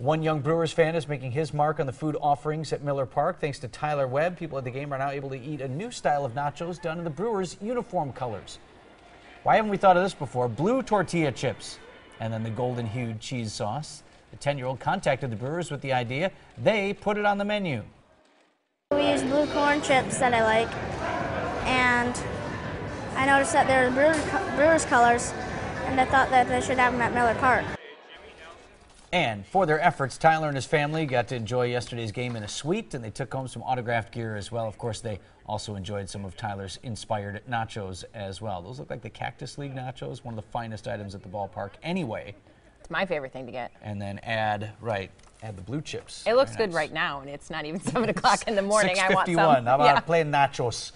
One young Brewers fan is making his mark on the food offerings at Miller Park. Thanks to Tyler Webb, people at the game are now able to eat a new style of nachos done in the Brewers' uniform colors. Why haven't we thought of this before? Blue tortilla chips and then the golden hued cheese sauce. The 10 year old contacted the Brewers with the idea. They put it on the menu. We use blue corn chips that I like, and I noticed that they're Brewers, Brewers colors, and I thought that they should have them at Miller Park. And for their efforts, Tyler and his family got to enjoy yesterday's game in a suite, and they took home some autographed gear as well. Of course, they also enjoyed some of Tyler's inspired nachos as well. Those look like the Cactus League nachos, one of the finest items at the ballpark anyway. It's my favorite thing to get. And then add, right, add the blue chips. It looks Very good nice. right now, and it's not even 7 o'clock in the morning. I want 651. some. How about Yeah. playing nachos?